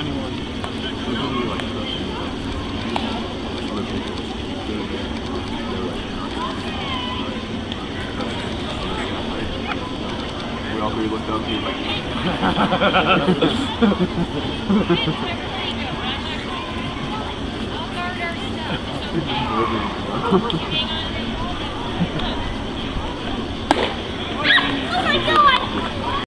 anyone. We all three looked up to you like,